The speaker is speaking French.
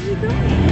Putain,